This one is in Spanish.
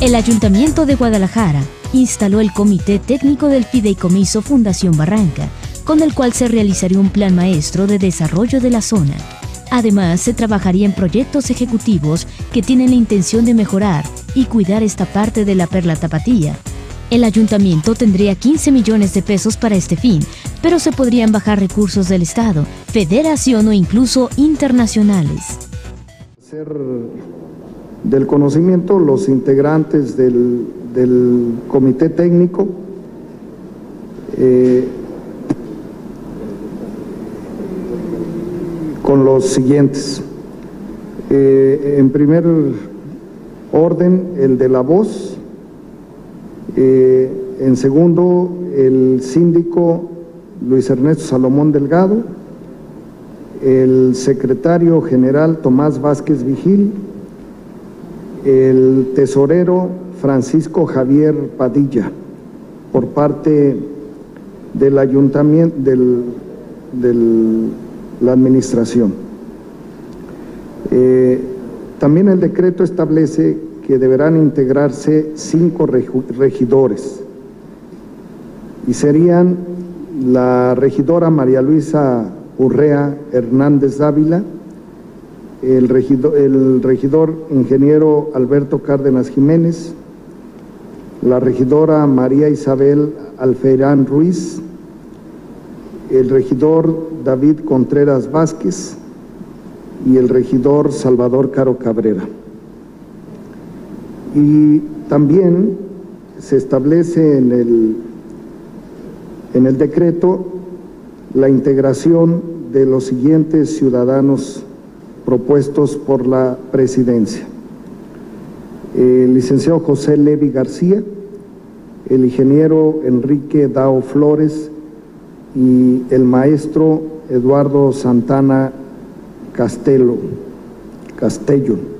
El Ayuntamiento de Guadalajara instaló el Comité Técnico del Fideicomiso Fundación Barranca, con el cual se realizaría un plan maestro de desarrollo de la zona. Además, se trabajaría en proyectos ejecutivos que tienen la intención de mejorar y cuidar esta parte de la perla tapatía. El ayuntamiento tendría 15 millones de pesos para este fin, pero se podrían bajar recursos del Estado, federación o incluso internacionales. Del conocimiento, los integrantes del, comité técnico eh, con los siguientes. Eh, en primer orden, el de la voz. Eh, en segundo, el síndico Luis Ernesto Salomón Delgado. El secretario general Tomás Vázquez Vigil el tesorero Francisco Javier Padilla por parte del ayuntamiento, de la administración. Eh, también el decreto establece que deberán integrarse cinco regidores y serían la regidora María Luisa Urrea Hernández Dávila, el regidor, ingeniero Alberto Cárdenas Jiménez, la regidora María Isabel Alferán Ruiz, el regidor David Contreras Vázquez y el regidor Salvador Caro Cabrera. Y también se establece en el, en el decreto la integración de los siguientes ciudadanos propuestos por la presidencia. El licenciado José Levi García, el ingeniero Enrique Dao Flores y el maestro Eduardo Santana Castelo, Castello.